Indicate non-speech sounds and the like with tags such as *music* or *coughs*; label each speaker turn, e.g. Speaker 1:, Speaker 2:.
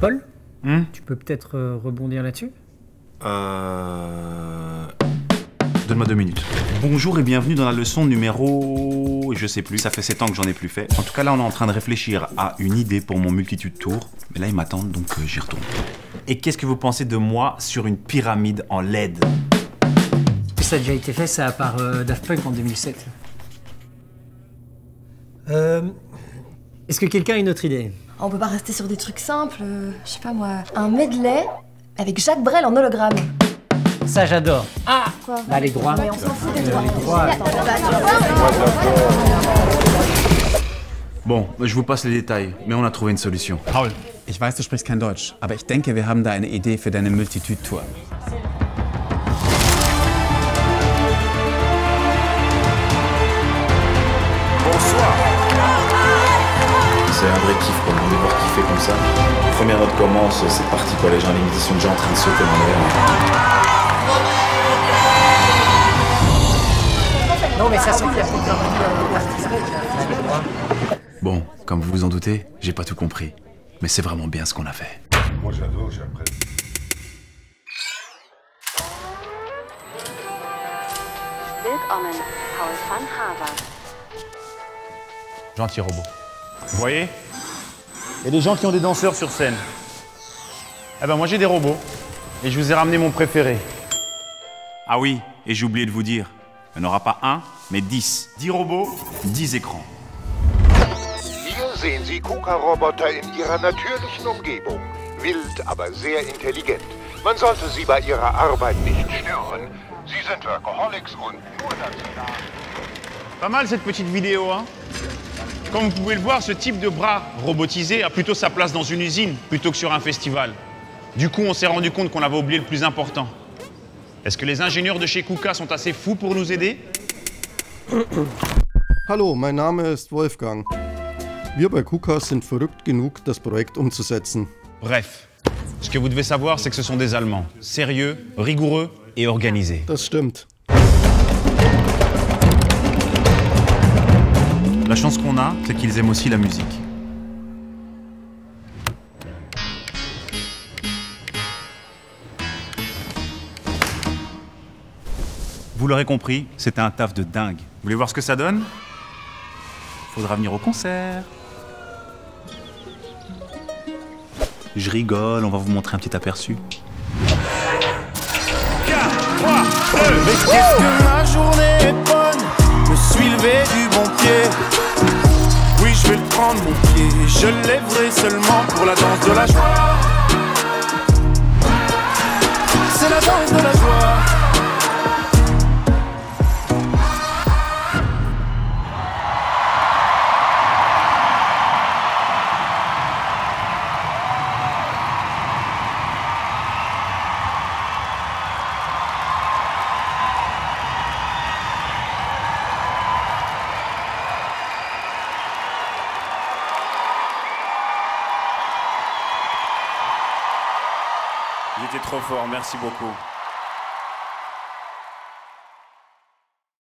Speaker 1: Paul,
Speaker 2: Hmm?
Speaker 1: tu peux peut-être euh, rebondir là-dessus?
Speaker 2: Euh... Donne-moi deux minutes. Bonjour et bienvenue dans la leçon numéro... Je sais plus, ça fait 7 ans que j'en ai plus fait. En tout cas, là, on est en train de réfléchir à une idée pour mon multitude tour. Mais là, ils m'attendent, donc euh, j'y retourne. Et qu'est-ce que vous pensez de moi sur une pyramide en LED?
Speaker 1: Ça a déjà été fait, ça, par euh, Daft Punk en 2007. Euh, Est-ce que quelqu'un a une autre idée?
Speaker 3: On peut pas rester sur des trucs simples, euh, je sais pas moi, un medley avec Jacques Brel en hologramme.
Speaker 1: Ça, j'adore. Ah
Speaker 3: Quoi
Speaker 1: Bah, les droits.
Speaker 3: Mais on s'en fout des droits.
Speaker 1: droits.
Speaker 2: Bon, je vous passe les détails, mais on a trouvé une solution.
Speaker 4: Paul, ich weiß, du sprichst kein Deutsch, aber ich denke, wir haben da eine Idee für deine Multitude-Tour.
Speaker 5: Vrai kiff quoi, de voir kiffer comme ça. Première note commence, c'est parti quoi, les gens, ils sont déjà en train de sauter dans l'air.
Speaker 1: Non, mais ça, clair.
Speaker 2: Bon, comme vous vous en doutez, j'ai pas tout compris. Mais c'est vraiment bien ce qu'on a fait.
Speaker 6: Moi j'adore, j'apprécie.
Speaker 7: Willkommen, Paul van Haver.
Speaker 8: Gentil robot. Vous voyez Il y a des gens qui ont des danseurs sur scène. Eh ben moi j'ai des robots. Et je vous ai ramené mon préféré.
Speaker 2: Ah oui, et j'ai oublié de vous dire, il n'y en aura pas un, mais dix. Dix robots, dix écrans.
Speaker 6: Hier sehen Sie KUKA-Roboter in ihrer natürlichen Umgebung. Wild, aber sehr intelligent. Man sollte sie bei ihrer Arbeit nicht stören. Sie sind Workaholics und nur dazu da.
Speaker 8: Pas mal cette petite vidéo, hein Comme vous pouvez le voir, ce type de bras robotisé a plutôt sa place dans une usine plutôt que sur un festival. Du coup, on s'est rendu compte qu'on avait oublié le plus important. Est-ce que les ingénieurs de chez KUKA sont assez fous pour nous aider? *coughs*
Speaker 9: Hallo, mein Name ist Wolfgang. Wir bei KUKA sind verrückt genug, das Projekt umzusetzen.
Speaker 8: Bref, ce que vous devez savoir, c'est que ce sont des Allemands, sérieux, rigoureux et organisés.
Speaker 9: Das stimmt.
Speaker 2: La chance qu'on a, c'est qu'ils aiment aussi la musique. Vous l'aurez compris, c'était un taf de dingue. Vous voulez voir ce que ça donne? Faudra venir au concert. Je rigole, on va vous montrer un petit aperçu.
Speaker 10: Qu'est-ce que ma journée est bonne Me suis levé du bon Oui je vais le prendre mon pied. Je lèverai seulement pour la danse de la joie
Speaker 2: Il était trop fort, merci beaucoup.